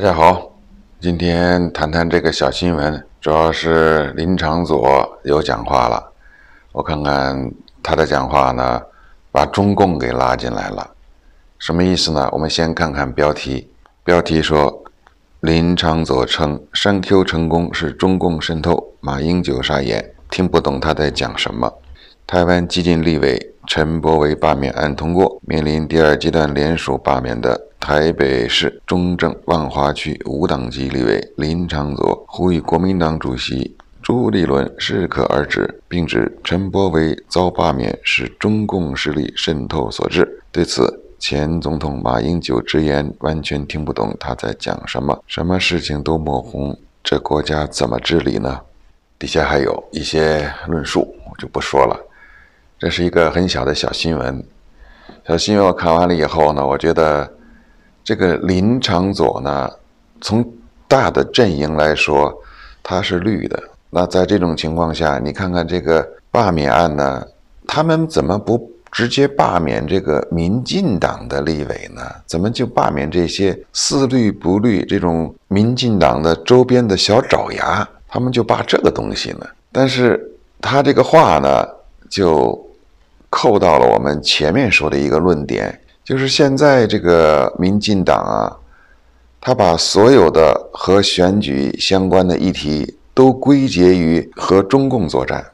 大家好，今天谈谈这个小新闻，主要是林长佐有讲话了。我看看他的讲话呢，把中共给拉进来了，什么意思呢？我们先看看标题，标题说林长佐称山 Q 成功是中共渗透，马英九傻眼，听不懂他在讲什么。台湾激进立委陈柏惟罢免案通过，面临第二阶段联署罢免的。台北市中正万华区无党籍立委林长佐呼吁国民党主席朱立伦适可而止，并指陈柏惟遭罢免是中共势力渗透所致。对此，前总统马英九直言完全听不懂他在讲什么，什么事情都抹红，这国家怎么治理呢？底下还有一些论述，我就不说了。这是一个很小的小新闻，小新闻我看完了以后呢，我觉得。这个林长佐呢，从大的阵营来说，他是绿的。那在这种情况下，你看看这个罢免案呢，他们怎么不直接罢免这个民进党的立委呢？怎么就罢免这些似绿不绿这种民进党的周边的小爪牙？他们就罢这个东西呢？但是他这个话呢，就扣到了我们前面说的一个论点。就是现在这个民进党啊，他把所有的和选举相关的议题都归结于和中共作战，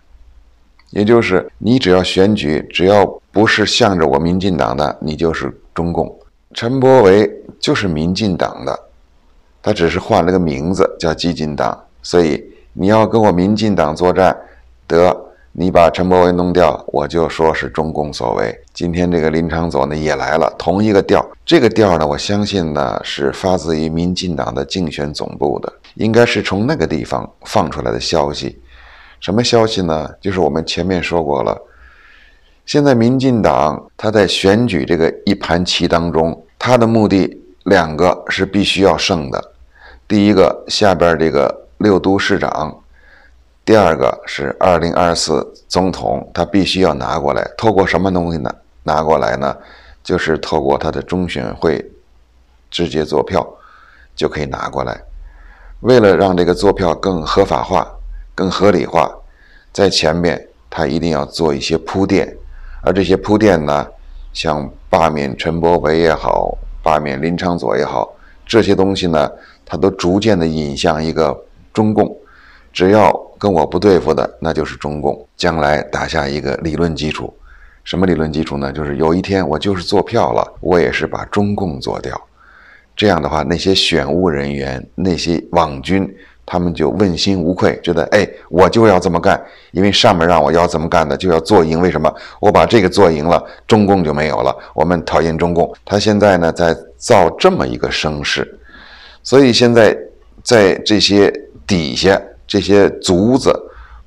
也就是你只要选举，只要不是向着我民进党的，你就是中共。陈伯维就是民进党的，他只是换了个名字叫激进党，所以你要跟我民进党作战，得。你把陈伯文弄掉，我就说是中共所为。今天这个林长佐呢也来了，同一个调。这个调呢，我相信呢是发自于民进党的竞选总部的，应该是从那个地方放出来的消息。什么消息呢？就是我们前面说过了，现在民进党他在选举这个一盘棋当中，他的目的两个是必须要胜的。第一个，下边这个六都市长。第二个是二零二四总统，他必须要拿过来，透过什么东西呢？拿过来呢，就是透过他的中选会直接做票就可以拿过来。为了让这个做票更合法化、更合理化，在前面他一定要做一些铺垫，而这些铺垫呢，像罢免陈伯维也好，罢免林昌佐也好，这些东西呢，他都逐渐的引向一个中共，只要。跟我不对付的，那就是中共。将来打下一个理论基础，什么理论基础呢？就是有一天我就是做票了，我也是把中共做掉。这样的话，那些选务人员、那些网军，他们就问心无愧，觉得哎，我就要这么干，因为上面让我要这么干的，就要做赢。为什么？我把这个做赢了，中共就没有了。我们讨厌中共，他现在呢在造这么一个声势，所以现在在这些底下。这些卒子，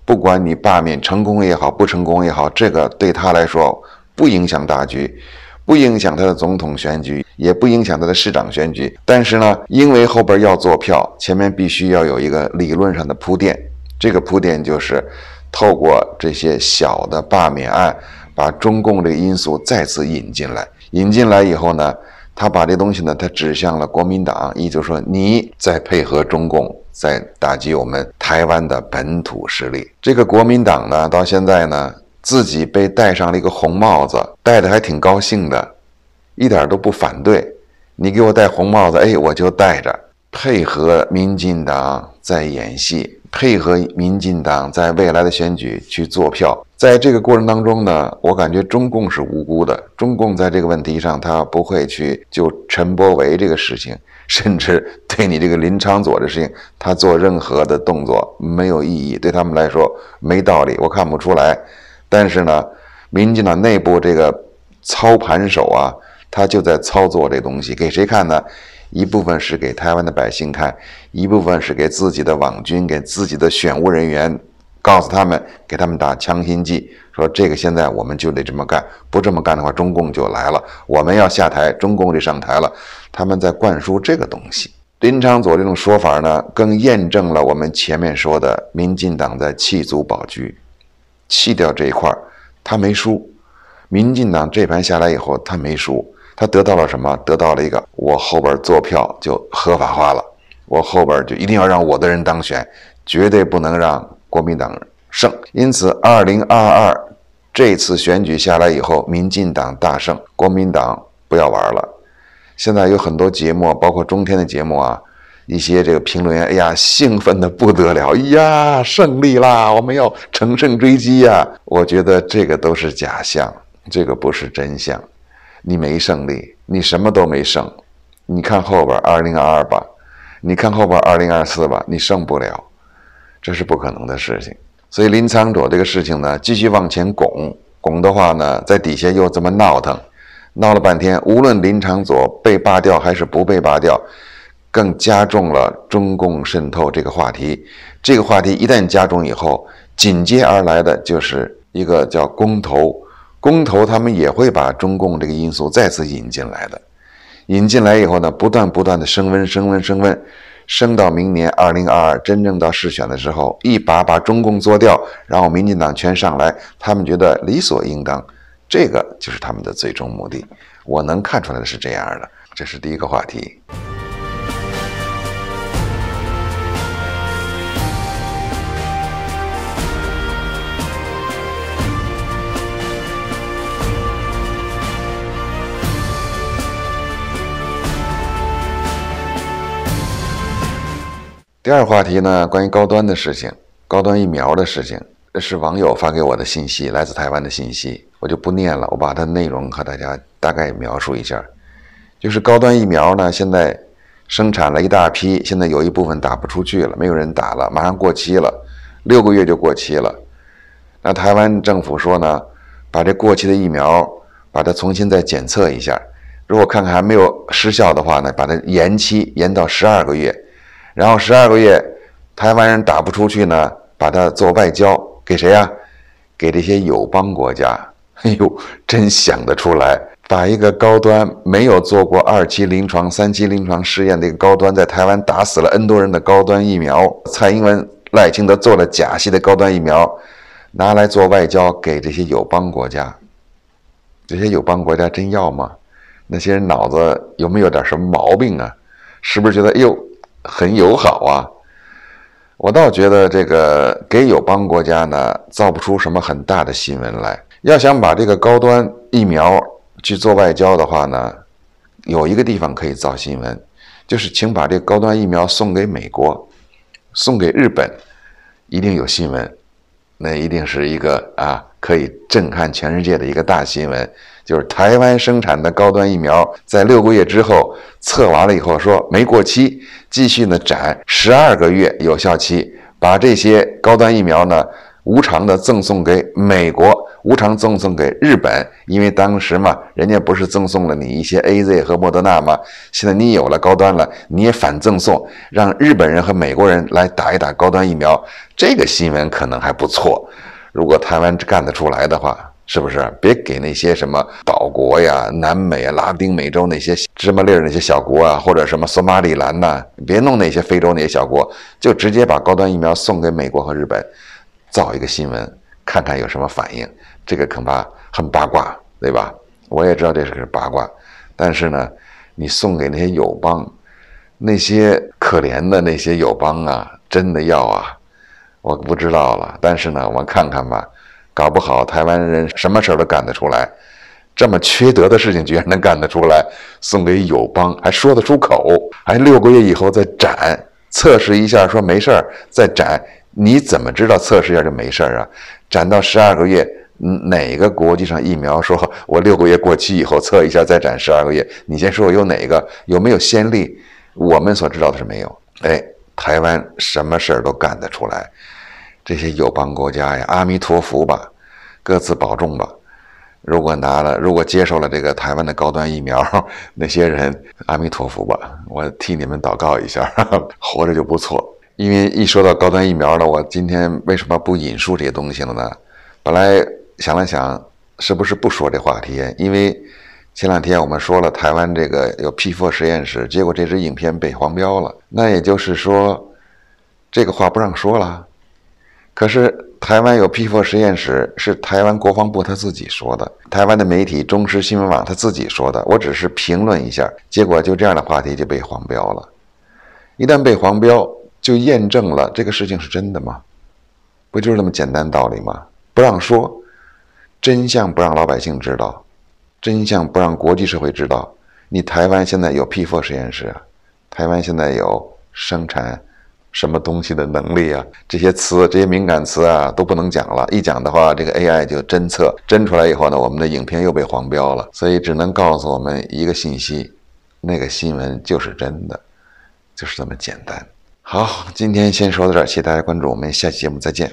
不管你罢免成功也好，不成功也好，这个对他来说不影响大局，不影响他的总统选举，也不影响他的市长选举。但是呢，因为后边要做票，前面必须要有一个理论上的铺垫。这个铺垫就是透过这些小的罢免案，把中共这个因素再次引进来。引进来以后呢，他把这东西呢，他指向了国民党，意思说你在配合中共。在打击我们台湾的本土势力。这个国民党呢，到现在呢，自己被戴上了一个红帽子，戴的还挺高兴的，一点都不反对。你给我戴红帽子，哎，我就戴着，配合民进党在演戏。配合民进党在未来的选举去做票，在这个过程当中呢，我感觉中共是无辜的。中共在这个问题上，他不会去就陈伯维这个事情，甚至对你这个林昌佐的事情，他做任何的动作没有意义，对他们来说没道理，我看不出来。但是呢，民进党内部这个操盘手啊，他就在操作这东西，给谁看呢？一部分是给台湾的百姓看，一部分是给自己的网军、给自己的选务人员，告诉他们，给他们打强心剂，说这个现在我们就得这么干，不这么干的话，中共就来了，我们要下台，中共就上台了。他们在灌输这个东西。林昌佐这种说法呢，更验证了我们前面说的，民进党在弃卒保车，弃掉这一块他没输。民进党这盘下来以后，他没输。他得到了什么？得到了一个我后边坐票就合法化了，我后边就一定要让我的人当选，绝对不能让国民党胜。因此，二零二二这次选举下来以后，民进党大胜，国民党不要玩了。现在有很多节目，包括中天的节目啊。一些这个评论员，哎呀，兴奋的不得了，呀，胜利啦！我们要乘胜追击呀！我觉得这个都是假象，这个不是真相。你没胜利，你什么都没胜。你看后边二零二二吧，你看后边二零二四吧，你胜不了，这是不可能的事情。所以林苍佐这个事情呢，继续往前拱，拱的话呢，在底下又这么闹腾，闹了半天，无论林长佐被罢掉还是不被罢掉。更加重了中共渗透这个话题。这个话题一旦加重以后，紧接而来的就是一个叫公投。公投他们也会把中共这个因素再次引进来的。引进来以后呢，不断不断的升温、升温、升温，升到明年二零二二真正到试选的时候，一把把中共做掉，然后民进党全上来，他们觉得理所应当。这个就是他们的最终目的。我能看出来的是这样的。这是第一个话题。第二话题呢，关于高端的事情，高端疫苗的事情，是网友发给我的信息，来自台湾的信息，我就不念了，我把它内容和大家大概描述一下。就是高端疫苗呢，现在生产了一大批，现在有一部分打不出去了，没有人打了，马上过期了，六个月就过期了。那台湾政府说呢，把这过期的疫苗，把它重新再检测一下，如果看看还没有失效的话呢，把它延期延到十二个月。然后十二个月，台湾人打不出去呢，把它做外交给谁呀？给这些友邦国家。哎呦，真想得出来，把一个高端没有做过二期临床、三期临床试验的一个高端，在台湾打死了 N 多人的高端疫苗，蔡英文、赖清德做了假戏的高端疫苗，拿来做外交给这些友邦国家。这些友邦国家真要吗？那些人脑子有没有点什么毛病啊？是不是觉得哎呦？很友好啊，我倒觉得这个给友邦国家呢造不出什么很大的新闻来。要想把这个高端疫苗去做外交的话呢，有一个地方可以造新闻，就是请把这高端疫苗送给美国，送给日本，一定有新闻，那一定是一个啊可以震撼全世界的一个大新闻。就是台湾生产的高端疫苗，在六个月之后测完了以后，说没过期，继续呢展十二个月有效期，把这些高端疫苗呢无偿的赠送给美国，无偿赠送给日本，因为当时嘛，人家不是赠送了你一些 A Z 和莫德纳吗？现在你有了高端了，你也反赠送，让日本人和美国人来打一打高端疫苗，这个新闻可能还不错。如果台湾干得出来的话。是不是？别给那些什么岛国呀、南美、拉丁美洲那些芝麻粒儿那些小国啊，或者什么索马里兰呐，别弄那些非洲那些小国，就直接把高端疫苗送给美国和日本，造一个新闻，看看有什么反应。这个恐怕很八卦，对吧？我也知道这是个八卦，但是呢，你送给那些友邦，那些可怜的那些友邦啊，真的要啊？我不知道了，但是呢，我们看看吧。搞不好台湾人什么事儿都干得出来，这么缺德的事情居然能干得出来，送给友邦还说得出口，还六个月以后再展测试一下，说没事儿再展，你怎么知道测试一下就没事啊？展到十二个月，哪个国际上疫苗说我六个月过期以后测一下再展十二个月？你先说有哪个有没有先例？我们所知道的是没有。哎，台湾什么事儿都干得出来。这些友邦国家呀，阿弥陀佛吧，各自保重吧。如果拿了，如果接受了这个台湾的高端疫苗，那些人阿弥陀佛吧，我替你们祷告一下，活着就不错。因为一说到高端疫苗了，我今天为什么不引述这些东西了呢？本来想了想，是不是不说这话题？因为前两天我们说了台湾这个有 P4 实验室，结果这支影片被黄标了，那也就是说，这个话不让说了。可是台湾有 P4 实验室，是台湾国防部他自己说的，台湾的媒体中时新闻网他自己说的，我只是评论一下，结果就这样的话题就被黄标了。一旦被黄标，就验证了这个事情是真的吗？不就是那么简单道理吗？不让说真相，不让老百姓知道真相，不让国际社会知道。你台湾现在有 P4 实验室啊？台湾现在有生产什么东西的能力啊？这些词、这些敏感词啊都不能讲了，一讲的话，这个 AI 就侦测侦出来以后呢，我们的影片又被黄标了。所以只能告诉我们一个信息：那个新闻就是真的。就是这么简单。好，今天先说到这儿，谢谢大家关注，我们下期节目再见。